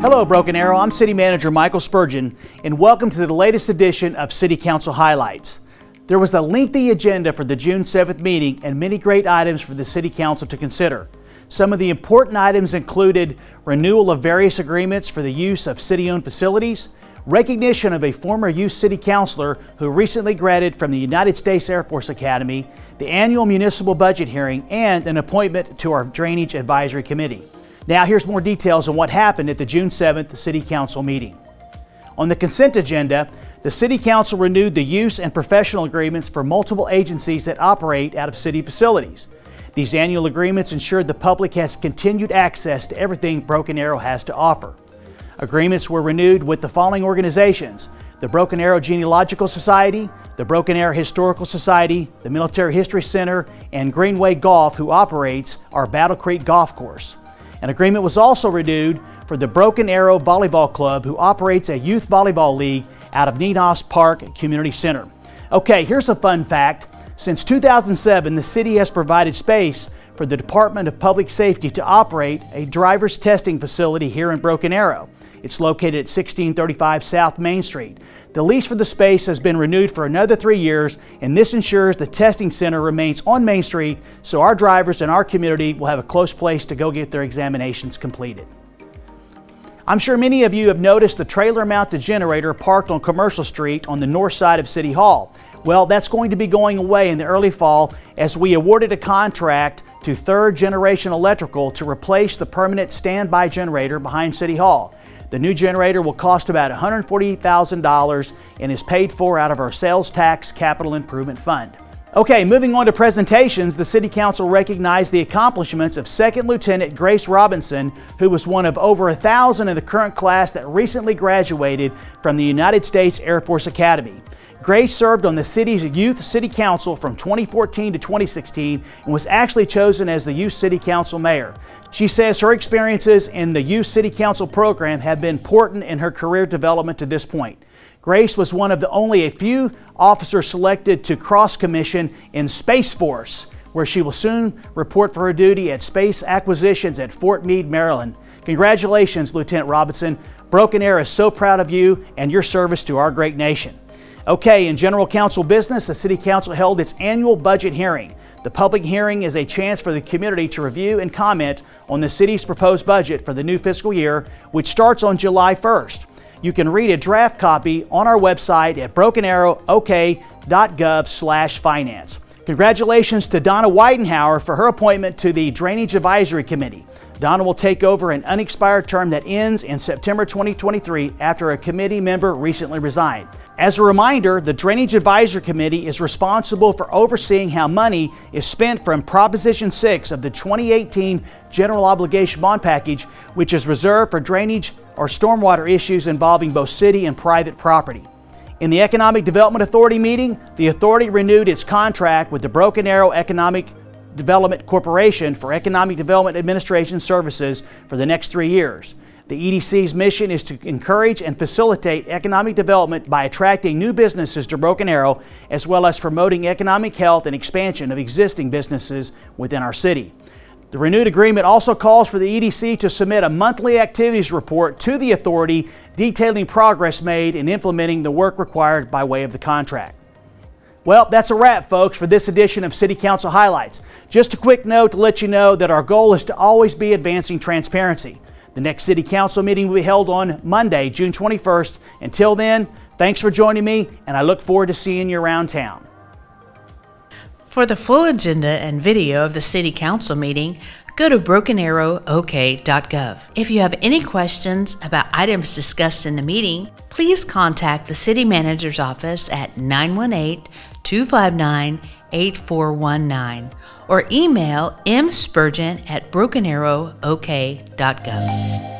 Hello, Broken Arrow. I'm City Manager Michael Spurgeon, and welcome to the latest edition of City Council Highlights. There was a lengthy agenda for the June 7th meeting and many great items for the City Council to consider. Some of the important items included renewal of various agreements for the use of city owned facilities, recognition of a former youth city councilor who recently graduated from the United States Air Force Academy, the annual municipal budget hearing, and an appointment to our Drainage Advisory Committee. Now, here's more details on what happened at the June 7th City Council meeting. On the consent agenda, the City Council renewed the use and professional agreements for multiple agencies that operate out of city facilities. These annual agreements ensure the public has continued access to everything Broken Arrow has to offer. Agreements were renewed with the following organizations the Broken Arrow Genealogical Society, the Broken Arrow Historical Society, the Military History Center, and Greenway Golf, who operates our Battle Creek Golf Course. An agreement was also renewed for the Broken Arrow Volleyball Club, who operates a youth volleyball league out of Nienhuis Park Community Center. Okay, here's a fun fact. Since 2007, the city has provided space for the Department of Public Safety to operate a driver's testing facility here in Broken Arrow. It's located at 1635 South Main Street. The lease for the space has been renewed for another three years, and this ensures the testing center remains on Main Street so our drivers and our community will have a close place to go get their examinations completed. I'm sure many of you have noticed the trailer mounted generator parked on Commercial Street on the north side of City Hall. Well, that's going to be going away in the early fall as we awarded a contract to Third Generation Electrical to replace the permanent standby generator behind City Hall. The new generator will cost about $148,000 and is paid for out of our sales tax capital improvement fund. Okay, moving on to presentations, the City Council recognized the accomplishments of Second Lieutenant Grace Robinson, who was one of over a thousand in the current class that recently graduated from the United States Air Force Academy. Grace served on the city's Youth City Council from 2014 to 2016 and was actually chosen as the Youth City Council Mayor. She says her experiences in the Youth City Council program have been important in her career development to this point. Grace was one of the only a few officers selected to cross commission in Space Force, where she will soon report for her duty at Space Acquisitions at Fort Meade, Maryland. Congratulations, Lieutenant Robinson. Broken Arrow is so proud of you and your service to our great nation. Okay, in general council business, the City Council held its annual budget hearing. The public hearing is a chance for the community to review and comment on the city's proposed budget for the new fiscal year, which starts on July 1st. You can read a draft copy on our website at brokenarrowok.gov/finance. Congratulations to Donna Weidenhauer for her appointment to the Drainage Advisory Committee. Donna will take over an unexpired term that ends in September 2023 after a committee member recently resigned. As a reminder, the Drainage Advisory Committee is responsible for overseeing how money is spent from Proposition 6 of the 2018 General Obligation Bond Package, which is reserved for drainage or stormwater issues involving both city and private property. In the Economic Development Authority meeting, the authority renewed its contract with the Broken Arrow Economic Development Corporation for Economic Development Administration services for the next three years. The EDC's mission is to encourage and facilitate economic development by attracting new businesses to Broken Arrow, as well as promoting economic health and expansion of existing businesses within our city. The renewed agreement also calls for the EDC to submit a monthly activities report to the authority detailing progress made in implementing the work required by way of the contract. Well, that's a wrap, folks, for this edition of City Council Highlights. Just a quick note to let you know that our goal is to always be advancing transparency. The next City Council meeting will be held on Monday, June 21st. Until then, thanks for joining me, and I look forward to seeing you around town. For the full agenda and video of the City Council meeting, go to brokenarrowok.gov. If you have any questions about items discussed in the meeting, please contact the City Manager's office at 918 259 8419 or email mspurgeon at brokenarrowok.gov.